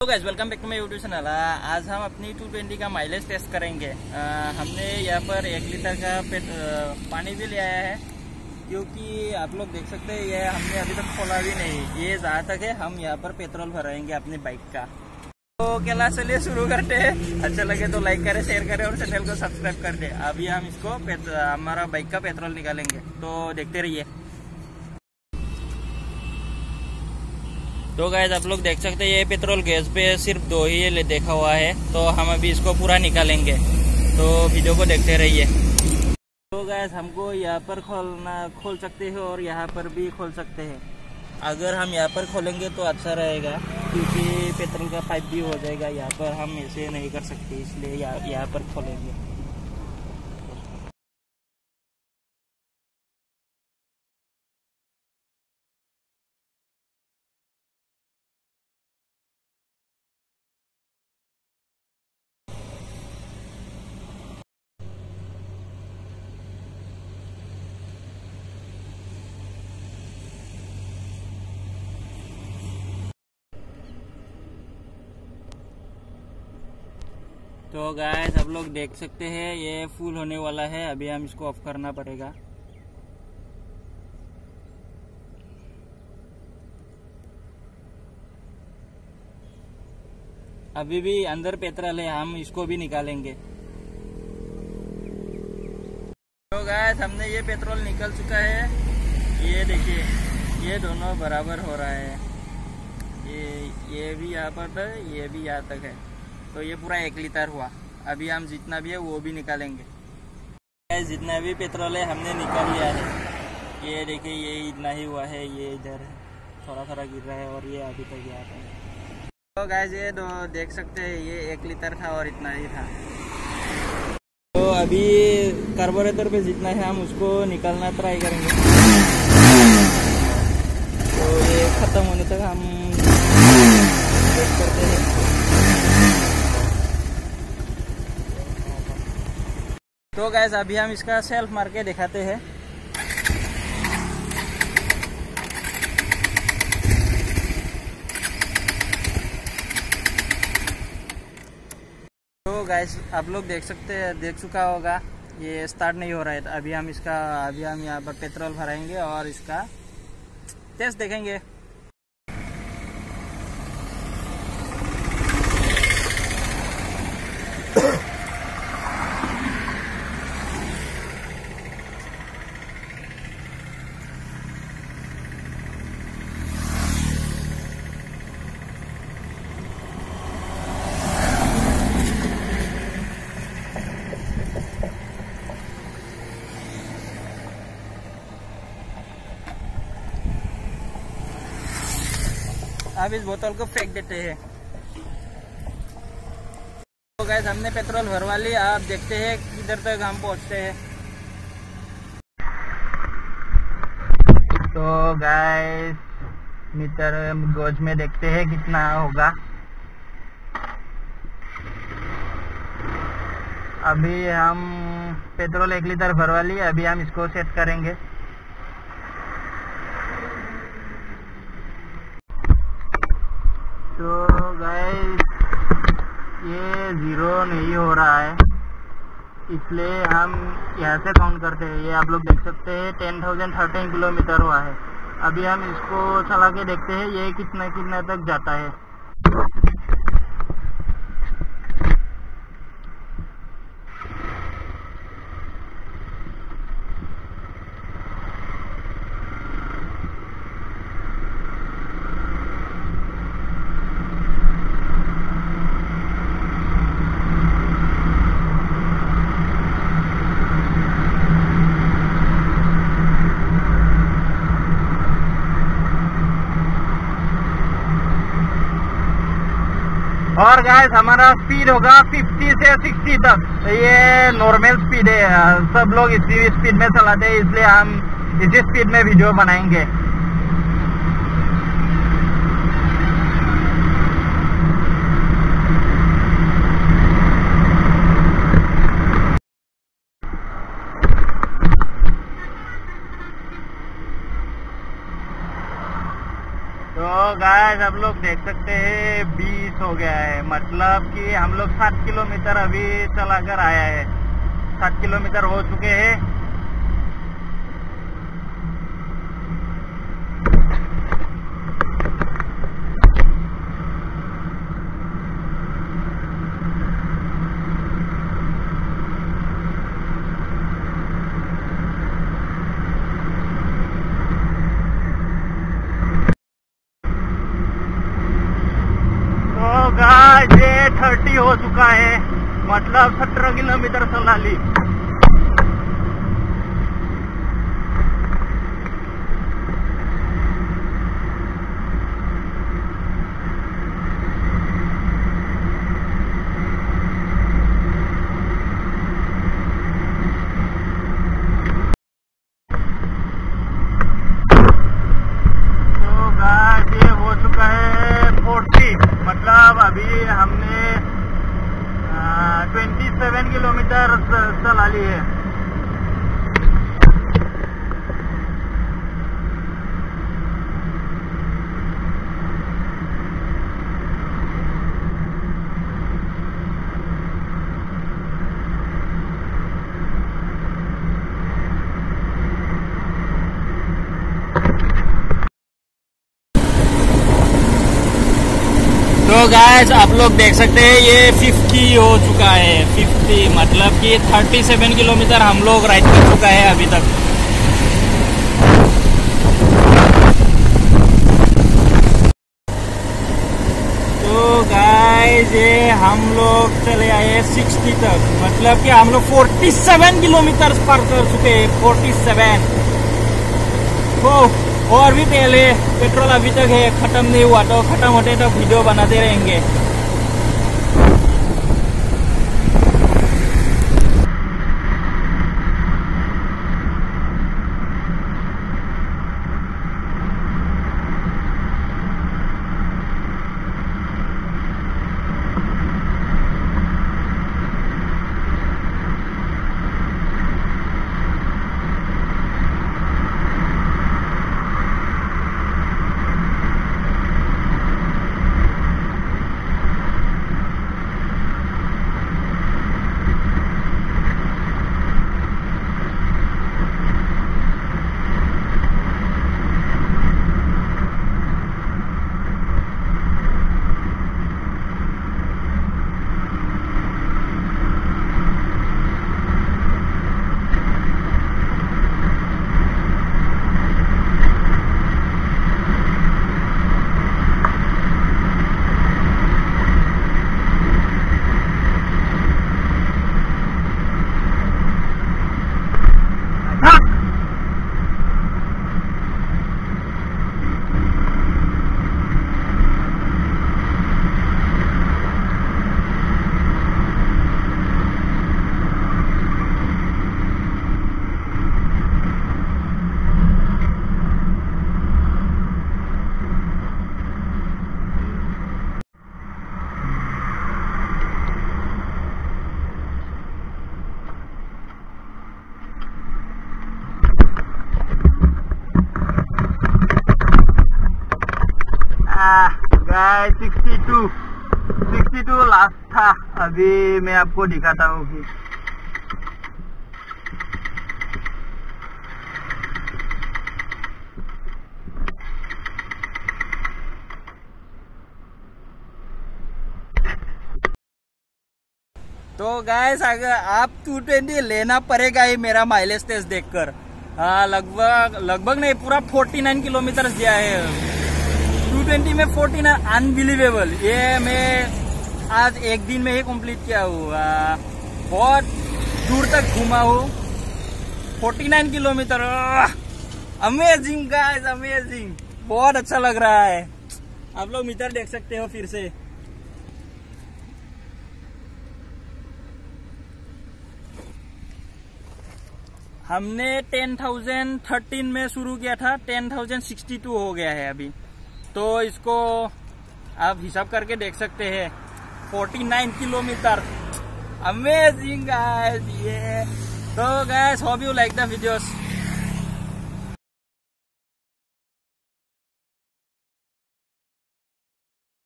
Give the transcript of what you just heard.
तो guys welcome back to my YouTube channel आज हम अपनी 220 का माइलेज टेस्ट करेंगे. आ, हमने यहाँ पर एक लीटर का पेट, आ, पानी भी ले आया है क्योंकि आप लोग देख सकते हैं ये हमने अभी तक खोला भी नहीं. ये जहाँ तक है हम यहाँ पर पेट्रोल भराएँगे अपनी बाइक का. तो केला चलिए शुरू करते हैं. अच्छा लगे तो लाइक करें शेयर करें और चैनल को सब्सक्राइब कर दे. अभी हम इसको हमारा बाइक का पेट्रोल निकालेंगे. तो देखते रहिए. तो गाइज़ आप लोग देख सकते हैं, ये पेट्रोल गैस पे सिर्फ़ दो ही देखा हुआ है तो हम अभी इसको पूरा निकालेंगे। तो वीडियो को देखते रहिए। तो गैस हमको यहाँ पर खोलना, खोल सकते हैं और यहाँ पर भी खोल सकते हैं। अगर हम यहाँ पर खोलेंगे तो अच्छा रहेगा, क्योंकि पेट्रोल का पाइप भी हो जाएगा, यहाँ पर हम ऐसे नहीं कर सकते, इसलिए यहाँ पर खोलेंगे। तो गाय सब लोग देख सकते हैं, ये फुल होने वाला है। अभी हम इसको ऑफ़ करना पड़ेगा। अभी भी अंदर पेट्रोल है, हम इसको भी निकालेंगे। तो गाय हमने ये पेट्रोल निकल चुका है। ये देखिए, ये दोनों बराबर हो रहा है। ये ये भी यहाँ पर था, ये भी यहाँ तक है। तो ये पूरा एक लीटर हुआ। अभी हम जितना भी है, वो भी निकालेंगे। जितना भी पेट्रोल है, हमने निकाल लिया है। ये देखिए, ये इतना ही हुआ है, ये इधर थोड़ा थोड़ा गिर रहा है और ये अभी तक यहाँ पर तो गैस ये दो, देख सकते हैं, ये एक लीटर था और इतना ही था। तो अभी कार्बोरेटर पे जितना है, हम उसको निकालना ट्राई करेंगे तो ये ख़त्म होने तक हम वेट करते हैं तो गैस अभी हम इसका सेल्फ मार के दिखाते हैं। तो आप लोग देख सकते हैं, देख चुका होगा, ये स्टार्ट नहीं हो रहा है। अभी हम इसका, अभी हम यहाँ पर पेट्रोल भराएँगे और इसका टेस्ट देखेंगे। अब इस बोतल को फेंक देते हैं। तो गैस हमने पेट्रोल भरवा लिया आप देखते हैं किधर तक हम पहुँचते हैं। तो गैस मीटर गोज में देखते हैं कितना होगा। अभी हम पेट्रोल एक लीटर भरवा लिए, अभी हम इसको सेट करेंगे तो गाइस ये ज़ीरो नहीं हो रहा है। इसलिए हम यहाँ से काउंट करते हैं। ये आप लोग देख सकते हैं टेन थाउज़ेंड थर्टीन किलोमीटर हुआ है। अभी हम इसको चला के देखते हैं, ये कितना कितना तक जाता है। और गैस हमारा स्पीड होगा 50 से 60 तक। तो ये नॉर्मल स्पीड है, सब लोग इसी स्पीड में चलाते हैं, इसलिए हम इसी स्पीड में वीडियो बनाएँगे। तो गाय आप लोग देख सकते 20 हो गया है। मतलब कि हम लोग सात किलोमीटर अभी चलाकर आया है। सात किलोमीटर हो चुके हैं थर्टी हो चुका है मतलब सत्रह किलोमीटर चला ली किलोमीटर चला ली है तो गैस आप लोग देख सकते हैं, ये 50 हो चुका है 50 मतलब कि 37 किलोमीटर हम लोग राइड कर चुका है अभी तक। तो गाइस ये हम लोग चले आए 60 तक मतलब कि हम लोग 47 किलोमीटर पार कर चुके हैं 47 तो और भी पहले पेट्रोल अभी तक है, ख़त्म नहीं हुआ तो ख़त्म होते तो वीडियो बनाते रहेंगे गाइस 62 62 लास्ट था। अभी मैं आपको दिखाता हूँ तो गैस अगर आप 220 लेना पड़ेगा ही मेरा माइलेज टेस्ट देखकर। लगभग लगभग नहीं, पूरा 49 किलोमीटर दिया है। 220 में 14 अनबिलीवेबल ये मैं आज एक दिन में ही कंप्लीट किया हूँ। बहुत दूर तक घूमा हूँ। 49 किलोमीटर। अमेजिंग गाइस अमेजिंग बहुत अच्छा लग रहा है। आप लोग मीटर देख सकते हो फिर से। हमने 10,013 में शुरू किया था। 10,062 हो गया है अभी। तो इसको आप हिसाब करके देख सकते हैं। 49 किलोमीटर। अमेजिंग गाइस ये। तो guys hope you like the videos